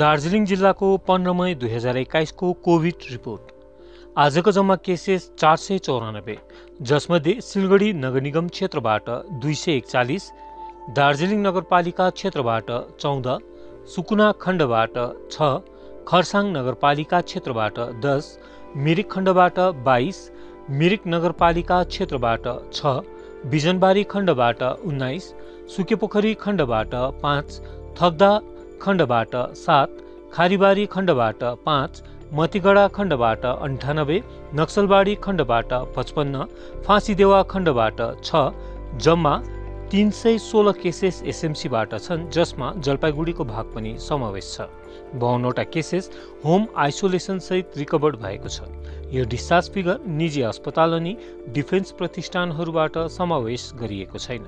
दार्जिलिङ जिल्लाको पन्ध्र मई दुई हजार एक्काइसको कोभिड रिपोर्ट। आजको जम्मा केसेस चार सय चौरानब्बे जसमध्ये सिलगढी नगर निगम क्षेत्रबाट दुई सय एकचालिस दार्जिलिङ नगरपालिका क्षेत्रबाट चौध सुकुना खण्डबाट छ खरसाङ नगरपालिका क्षेत्रबाट दस मिरिक खण्डबाट बाइस मिरिक नगरपालिका क्षेत्रबाट छ बिजनबारी खण्डबाट उन्नाइस सुकेपोखरी खण्डबाट पाँच थग्दा खण्डबाट सात खारीबारी खण्डबाट पाँच मतिगडा खण्डबाट अन्ठानब्बे नक्सलबाडी खण्डबाट पचपन्न फाँसीदेवा खण्डबाट छ जम्मा तिन सय सोह्र केसेस एसएमसीबाट छन् जसमा जलपाइगुडीको भाग पनि समावेश छ। बाहन्नवटा केसेस होम आइसोलेसनसहित रिकभर्ड भएको छ। यो डिस्चार्ज फिगर निजी अस्पताल अनि डिफेन्स प्रतिष्ठानहरूबाट समावेश गरिएको छैन।